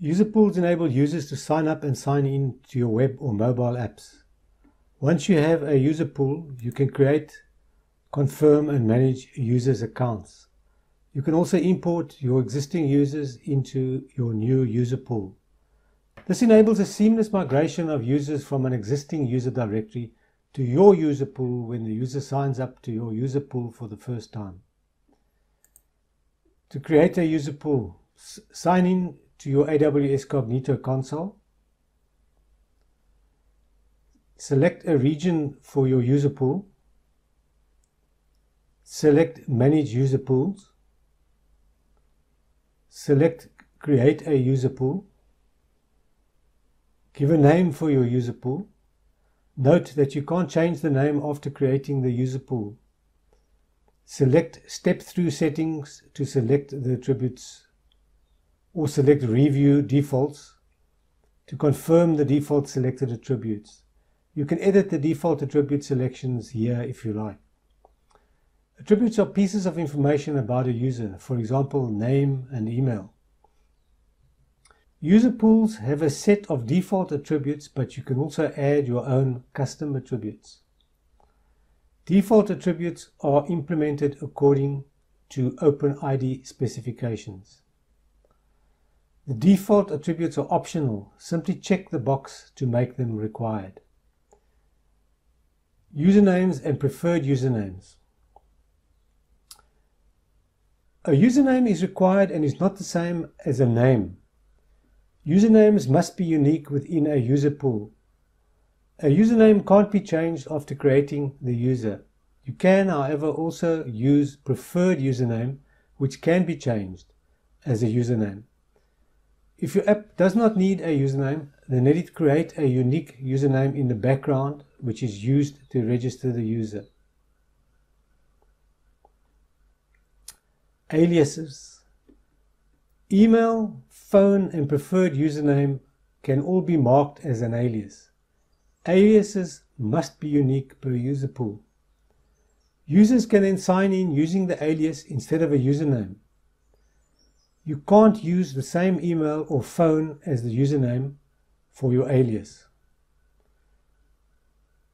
User pools enable users to sign up and sign in to your web or mobile apps. Once you have a user pool, you can create, confirm and manage users' accounts. You can also import your existing users into your new user pool. This enables a seamless migration of users from an existing user directory to your user pool when the user signs up to your user pool for the first time. To create a user pool, sign in to your AWS Cognito console. Select a region for your user pool. Select Manage User Pools. Select Create a User Pool. Give a name for your user pool. Note that you can't change the name after creating the user pool. Select Step Through Settings to select the attributes or select Review Defaults to confirm the default selected attributes. You can edit the default attribute selections here if you like. Attributes are pieces of information about a user, for example, name and email. User pools have a set of default attributes, but you can also add your own custom attributes. Default attributes are implemented according to OpenID specifications. The default attributes are optional. Simply check the box to make them required. Usernames and preferred usernames. A username is required and is not the same as a name. Usernames must be unique within a user pool. A username can't be changed after creating the user. You can, however, also use preferred username, which can be changed as a username. If your app does not need a username, then let it create a unique username in the background, which is used to register the user. Aliases. Email, phone and preferred username can all be marked as an alias. Aliases must be unique per user pool. Users can then sign in using the alias instead of a username. You can't use the same email or phone as the username for your alias.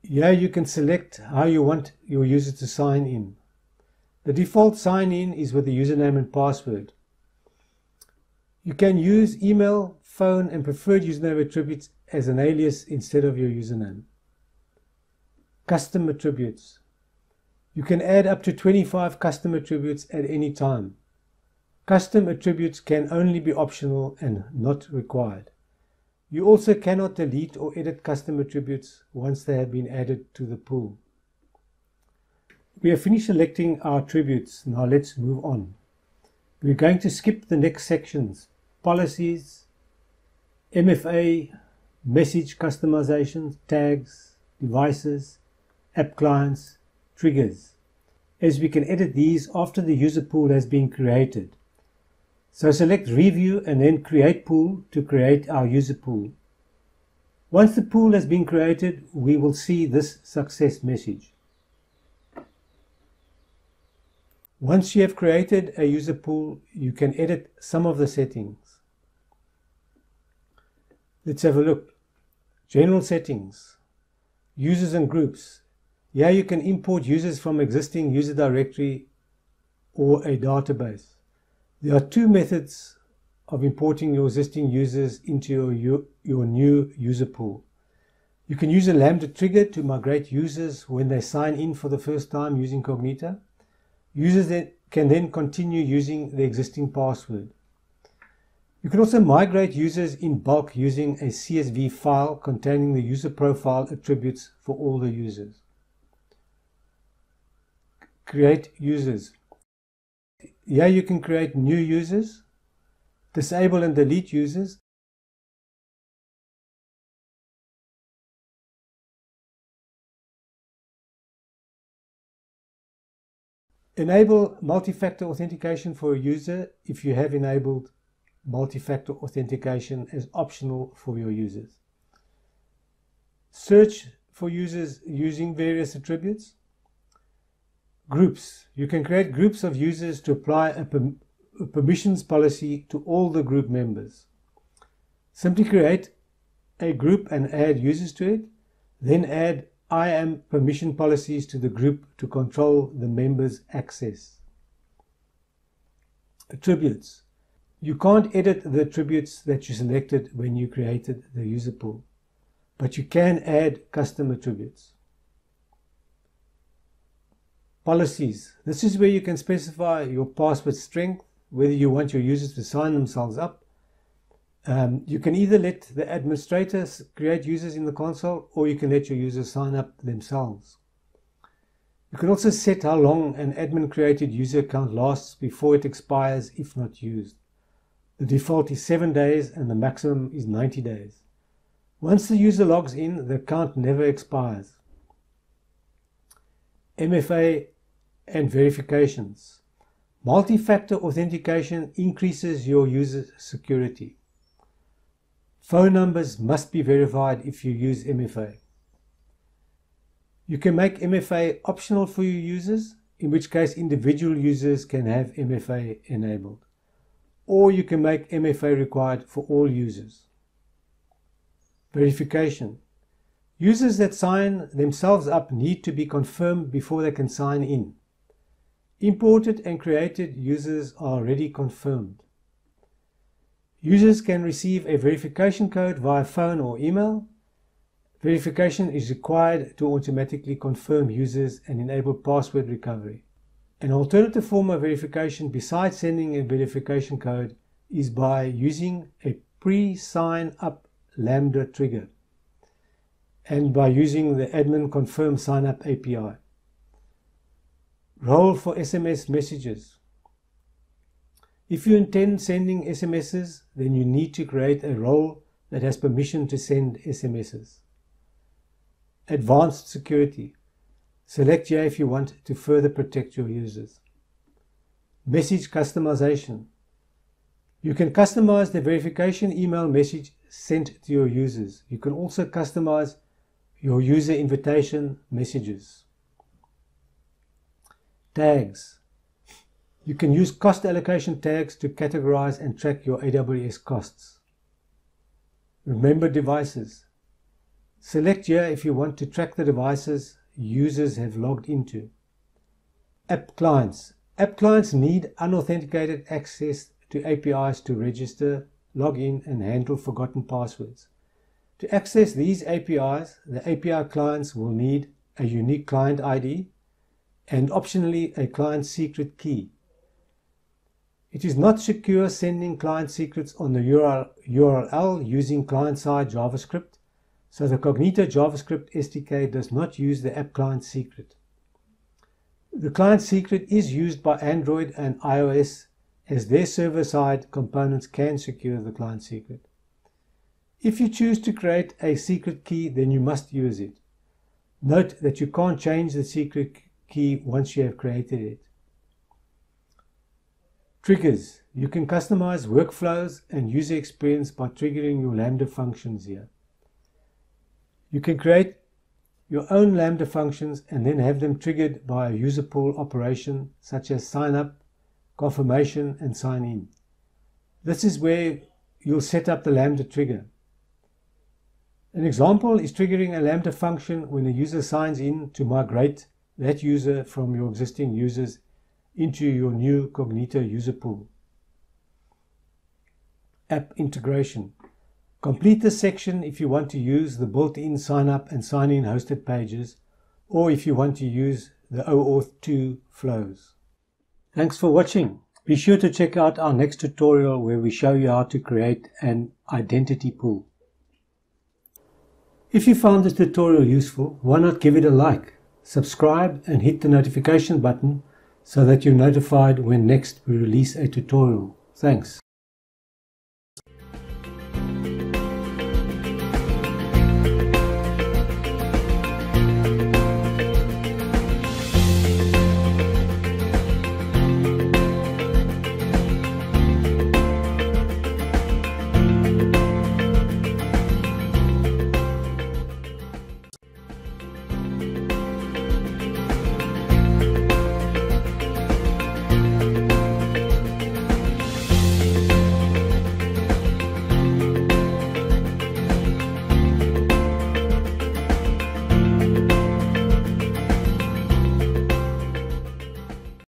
Here you can select how you want your user to sign in. The default sign in is with the username and password. You can use email, phone, and preferred username attributes as an alias instead of your username. Custom attributes. You can add up to 25 custom attributes at any time. Custom attributes can only be optional and not required. You also cannot delete or edit custom attributes once they have been added to the pool. We have finished selecting our attributes. Now let's move on. We're going to skip the next sections policies, MFA, message customizations, tags, devices, app clients, triggers, as we can edit these after the user pool has been created. So select Review and then Create Pool to create our user pool. Once the pool has been created, we will see this success message. Once you have created a user pool, you can edit some of the settings. Let's have a look. General settings, users and groups. Here you can import users from existing user directory or a database. There are two methods of importing your existing users into your, your new user pool. You can use a Lambda trigger to migrate users when they sign in for the first time using Cognito. Users then, can then continue using the existing password. You can also migrate users in bulk using a CSV file containing the user profile attributes for all the users. Create users. Here you can create new users, disable and delete users, Enable multi-factor authentication for a user if you have enabled multi-factor authentication as optional for your users. Search for users using various attributes. Groups. You can create groups of users to apply a, a permissions policy to all the group members. Simply create a group and add users to it. Then add IAM permission policies to the group to control the members' access. Attributes. You can't edit the attributes that you selected when you created the user pool, but you can add custom attributes. Policies. This is where you can specify your password strength, whether you want your users to sign themselves up. Um, you can either let the administrators create users in the console or you can let your users sign up themselves. You can also set how long an admin created user account lasts before it expires if not used. The default is 7 days and the maximum is 90 days. Once the user logs in, the account never expires. MFA and verifications. Multi-factor authentication increases your user security. Phone numbers must be verified if you use MFA. You can make MFA optional for your users, in which case individual users can have MFA enabled. Or you can make MFA required for all users. Verification. Users that sign themselves up need to be confirmed before they can sign in. Imported and created users are already confirmed. Users can receive a verification code via phone or email. Verification is required to automatically confirm users and enable password recovery. An alternative form of verification besides sending a verification code is by using a pre-sign up Lambda trigger and by using the admin confirm sign up API. Role for SMS messages. If you intend sending SMSs, then you need to create a role that has permission to send SMSs. Advanced security. Select here if you want to further protect your users. Message customization. You can customize the verification email message sent to your users. You can also customize your user invitation messages. Tags. You can use cost allocation tags to categorize and track your AWS costs. Remember devices. Select here if you want to track the devices users have logged into. App clients. App clients need unauthenticated access to APIs to register, log in, and handle forgotten passwords. To access these APIs, the API clients will need a unique client ID and optionally a client secret key. It is not secure sending client secrets on the URL using client-side JavaScript, so the Cognito JavaScript SDK does not use the app client secret. The client secret is used by Android and iOS as their server-side components can secure the client secret. If you choose to create a secret key, then you must use it. Note that you can't change the secret key once you have created it. Triggers. You can customize workflows and user experience by triggering your Lambda functions here. You can create your own Lambda functions and then have them triggered by a user pool operation such as sign up, confirmation and sign in. This is where you'll set up the Lambda trigger. An example is triggering a Lambda function when a user signs in to migrate that user from your existing users into your new Cognito user pool. App integration. Complete this section if you want to use the built-in sign up and sign in hosted pages or if you want to use the OAuth 2 flows. Thanks for watching. Be sure to check out our next tutorial where we show you how to create an identity pool. If you found this tutorial useful, why not give it a like? subscribe and hit the notification button so that you're notified when next we release a tutorial. Thanks.